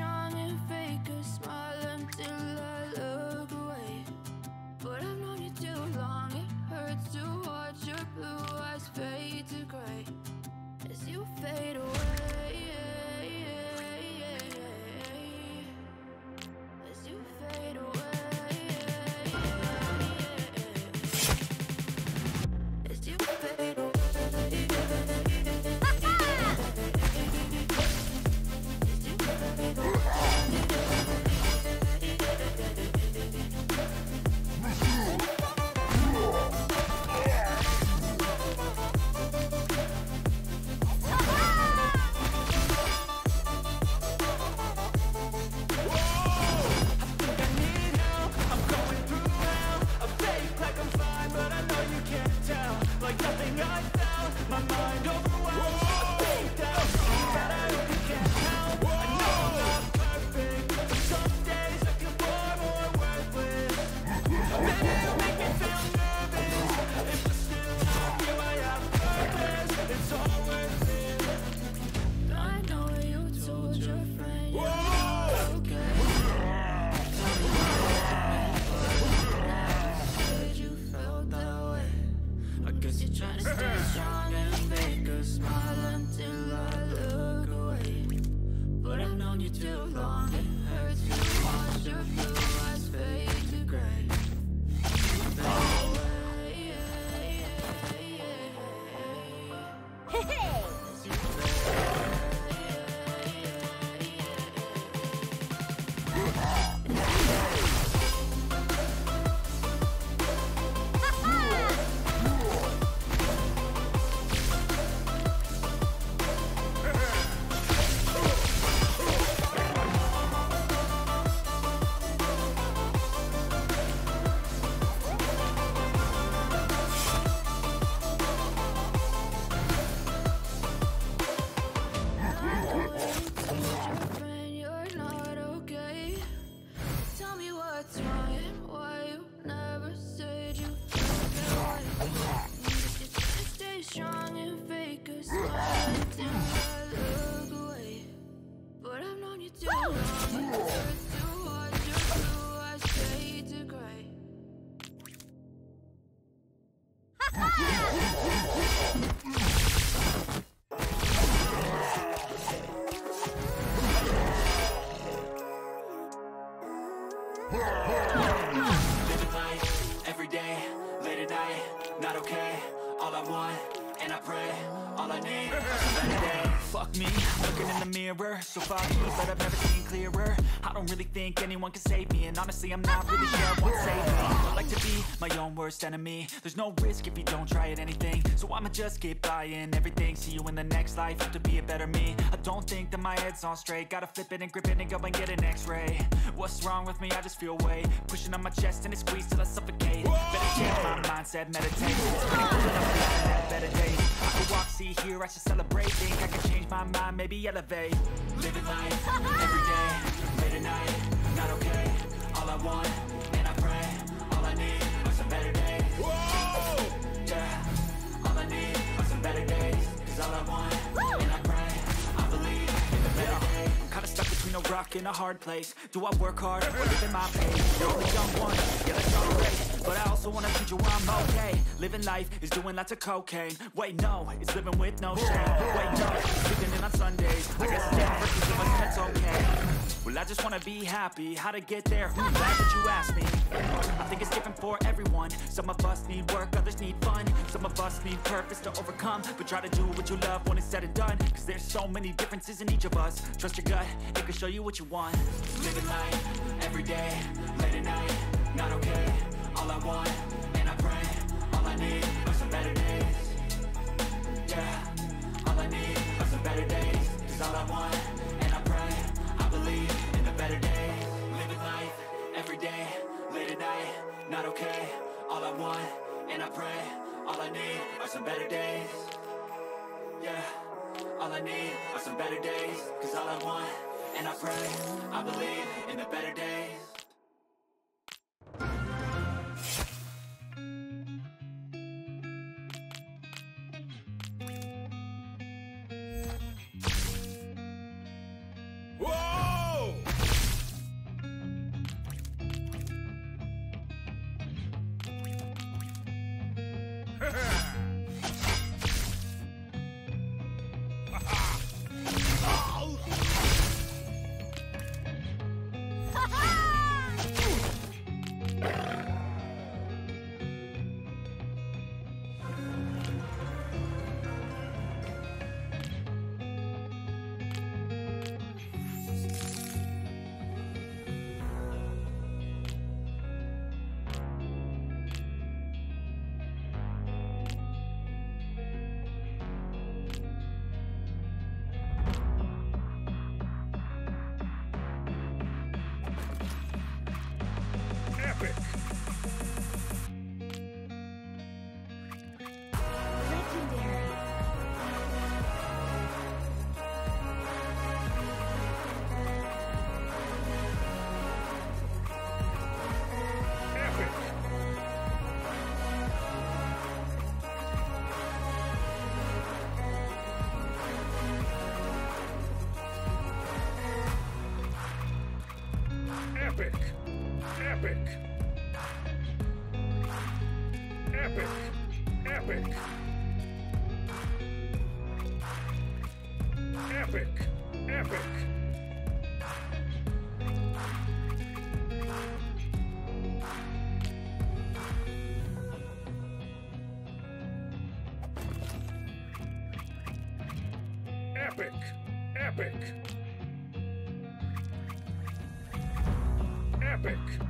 strong friend, Living life every day, late at night, not okay. All I want, and I pray, all I need. Fuck me, looking in the mirror, so foggy, but I've never seen clearer. I don't really think anyone can save me, and honestly, I'm not really sure what saved me. I like to be my own worst enemy. There's no risk if you don't try at anything, so I'ma just keep buying everything. See you in the next life, have to be a better me. I don't think that my head's on straight. Gotta flip it and grip it and go and get an X-ray. What's wrong with me? I just feel weight pushing on my chest and it squeezes till I suffocate. Better change my mindset, meditate. It's pretty I'm feeling that better days. I could walk, see, hear, I should celebrate. Think I can change my mind, maybe elevate. Living life every day, late at night, not okay. All I want, between a rock and a hard place. Do I work hard or live in my pace? You're only young one, yeah, wanna teach you I'm okay. Living life is doing lots of cocaine. Wait, no, it's living with no shame. Wait, no, sleeping in on Sundays. I guess it's different 'cause of us meant okay. Well I just wanna be happy, how to get there, hmm, glad that you asked me. I think it's different for everyone. Some of us need work, others need fun. Some of us need purpose to overcome. But try to do what you love when it's said and done. Cause there's so many differences in each of us. Trust your gut, it can show you what you want. Living life, everyday, late at night, not okay All I want, Epic! Epic! Epic!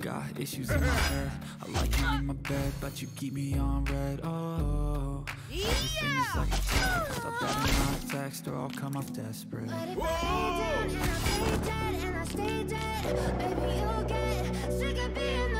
got issues in my head. I like you in my bed, but you keep me on red. Oh, everything is like a Stop that in my text or I'll come off desperate. But if I lay down and I play dead and I stay dead, maybe you'll get sick of being the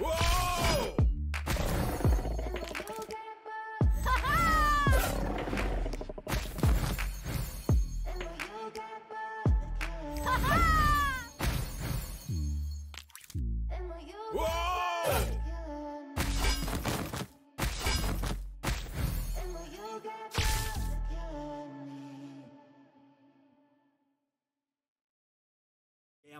Whoa!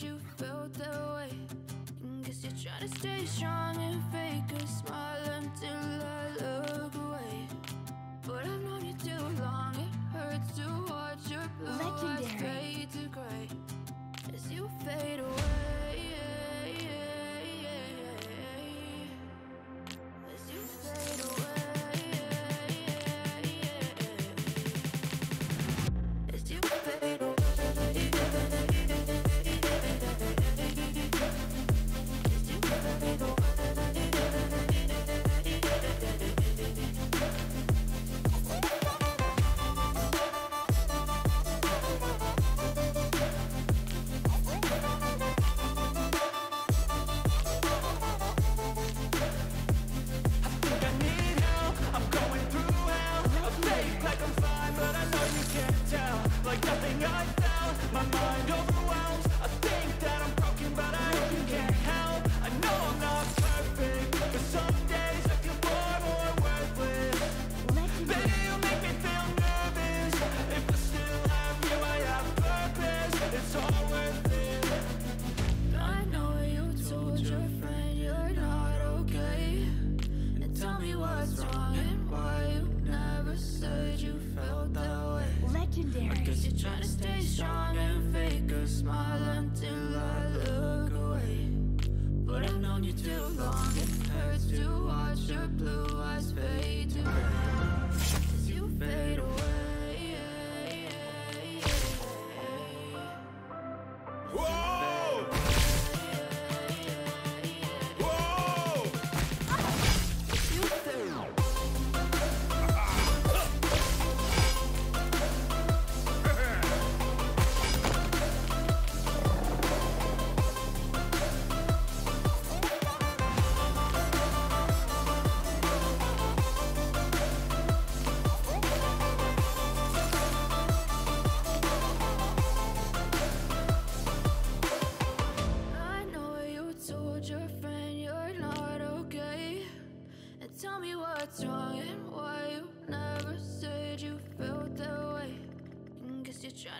said you felt that way. And guess you're trying to stay strong and fake a smile until I look away. But I've known you too long, it hurts to watch your blue eyes Legendary. fade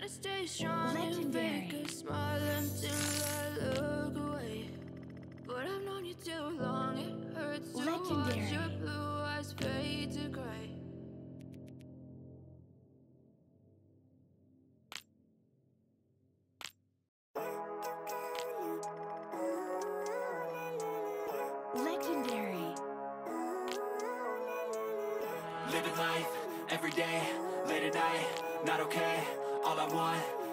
Try to stay strong and fake Legendary. a smile until I look away. But I've known you too long, it hurts to watch Legendary. your blue eyes fade to gray. Legendary. Living life every day, late at night, not okay. All I want,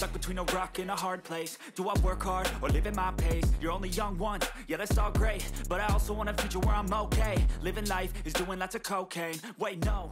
stuck between a rock and a hard place. Do I work hard or live at my pace? You're only young once, yeah, that's all great. But I also want a future where I'm okay. Living life is doing lots of cocaine. Wait, no.